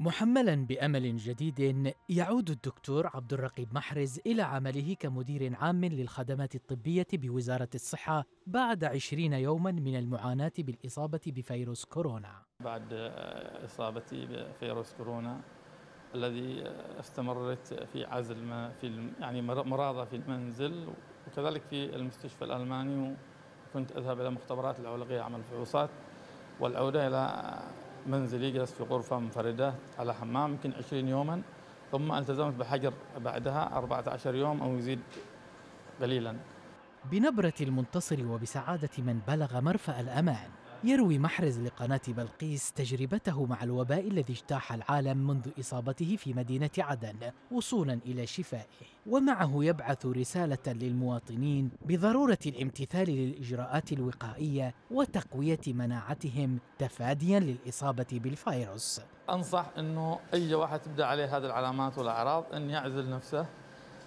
محملا بأمل جديد يعود الدكتور عبد الرقيب محرز إلى عمله كمدير عام للخدمات الطبية بوزارة الصحة بعد عشرين يوما من المعاناة بالإصابة بفيروس كورونا. بعد إصابتي بفيروس كورونا الذي استمرت في عزل في يعني مرضى في المنزل وكذلك في المستشفى الألماني وكنت أذهب إلى مختبرات العولقيه اعمل فحوصات والعودة إلى منزلي جلست في غرفة منفردة على حمام يمكن 20 يوما ثم التزمت بحجر بعدها 14 يوم أو يزيد قليلا. بنبرة المنتصر وبسعادة من بلغ مرفأ الأمان. يروي محرز لقناة بلقيس تجربته مع الوباء الذي اجتاح العالم منذ إصابته في مدينة عدن وصولا إلى شفائه. ومعه يبعث رسالة للمواطنين بضرورة الامتثال للإجراءات الوقائية وتقوية مناعتهم تفاديا للإصابة بالفيروس. أنصح أنه أي واحد تبدأ عليه هذه العلامات والأعراض أن يعزل نفسه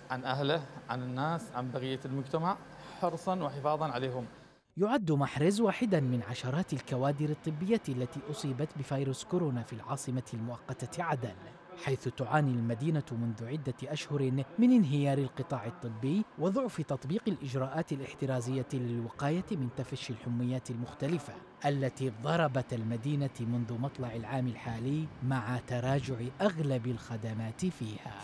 عن أهله عن الناس عن بقية المجتمع حرصا وحفاظا عليهم. يعد محرز واحدا من عشرات الكوادر الطبية التي أصيبت بفيروس كورونا في العاصمة المؤقتة عدن حيث تعاني المدينة منذ عدة أشهر من انهيار القطاع الطبي وضعف تطبيق الإجراءات الاحترازية للوقاية من تفشي الحميات المختلفة التي ضربت المدينة منذ مطلع العام الحالي مع تراجع أغلب الخدمات فيها.